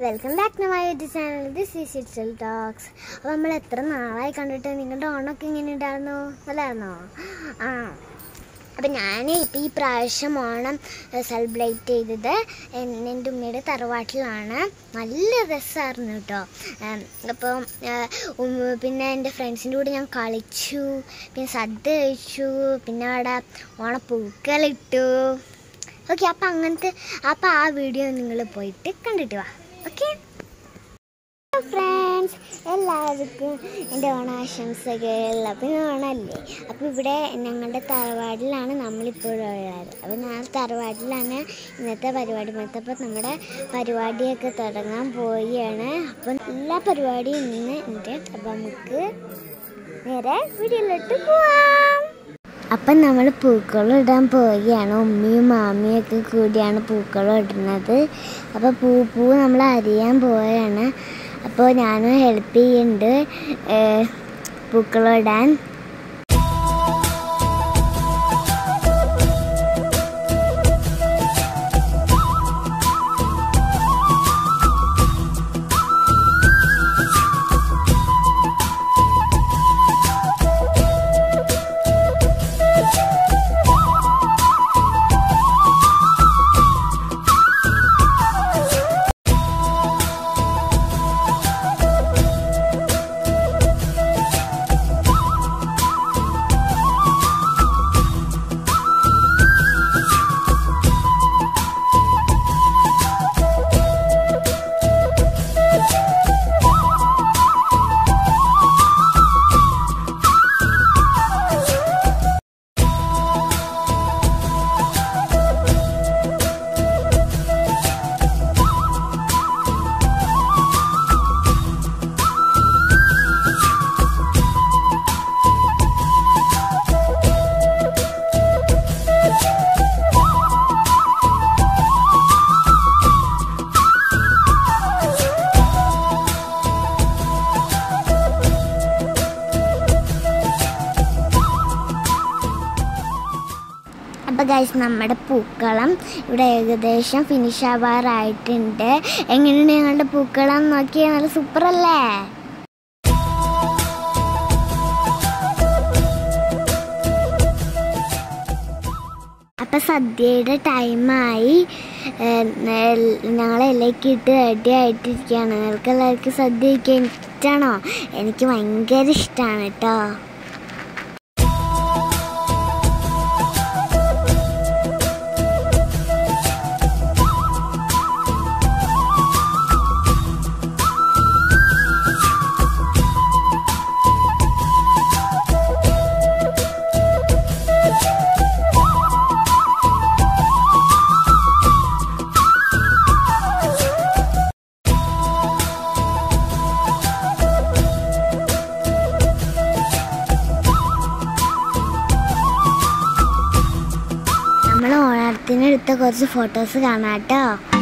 Welcome back to my YouTube channel this is ഇറ്റ്സൽ talks അപ്പോൾ നമ്മൾ എത്ര നാളായി കണ്ടിട്ട് നിങ്ങളുടെ ഓണമൊക്കെ ഇങ്ങനെ ഉണ്ടായിരുന്നു? അല്ലായിരുന്നോ ആ. അപ്പം ഞാൻ ഇപ്പം ഈ പ്രാവശ്യം ഓണം സെലിബ്രേറ്റ് ചെയ്തത് എൻ- എന്റെ ഉമ്മയുടെ തറവാട്ടിലാണ്. നല്ല രസമായിരുന്നു കേട്ടോ. അപ്പോൾ പിന്നെ എന്റെ ഫ്രണ്ട്സിന്റെ കൂടെ ഞാൻ കളിച്ചു പിന്നെ സദ്യ കഴിച്ചു പിന്നെ അവിടെ ഓണപ്പൂക്കളിട്ടു. ഓക്കെ അപ്പം അങ്ങനത്തെ അപ്പം ആ വീഡിയോ നിങ്ങൾ പോയിട്ട് കണ്ടിട്ട് വാ. ഓക്കെ ഫ്രണ്ട്സ് എല്ലാവർക്കും എന്റെ ഓണാശംസകൾ. അപ്പം ഓണമല്ലേ അപ്പോൾ ഇവിടെ ഞങ്ങളുടെ തറവാടിലാണ് നമ്മളിപ്പോഴും ഉള്ളത്. അപ്പോൾ ഞാൻ തറവാടിലാണ് ഇന്നത്തെ പരിപാടി മൊത്തം അപ്പോൾ നമ്മുടെ പരിപാടിയൊക്കെ തുടങ്ങാൻ പോവുകയാണ്. അപ്പം എല്ലാ പരിപാടിയും ഇന്ന് ഉണ്ട്. അപ്പം നമുക്ക് നേരെ വീഡിയോയിലോട്ട് പോവാം. അപ്പം നമ്മൾ പൂക്കളം ഇടാൻ പോവുകയാണ്. ഉമ്മിയും മാമിയൊക്കെ കൂടിയാണ് പൂക്കളം ഇടുന്നത് അപ്പോൾ പൂ പൂ നമ്മൾ അരിയാൻ പോവുകയാണ്. അപ്പോൾ ഞാനും ഹെൽപ്പ് ചെയ്യുന്നുണ്ട് പൂക്കളം ഇടാൻ അപ്പോൾ ഗൈസ് നമ്മുടെ പൂക്കളം ഇവിടെ ഏകദേശം ഫിനിഷ് ആവാറായിട്ടുണ്ട്. എങ്ങനെയാണ് ഞങ്ങളുടെ പൂക്കളം? നോക്കിയാൽ നല്ല സൂപ്പർ അല്ലേ അപ്പം സദ്യയുടെ ടൈമായി ഞങ്ങളെല്ലാം ഇട്ട് റെഡി ആയിട്ടിരിക്കുകയാണ്. നിങ്ങൾക്ക് എല്ലാവർക്കും സദ്യ കഴിക്കാൻ ഇഷ്ടമാണോ എനിക്ക് ഭയങ്കര ഇഷ്ടമാണ് കേട്ടോ. എടുത്ത കുറച്ച് ഫോട്ടോസ് കാണാം കേട്ടോ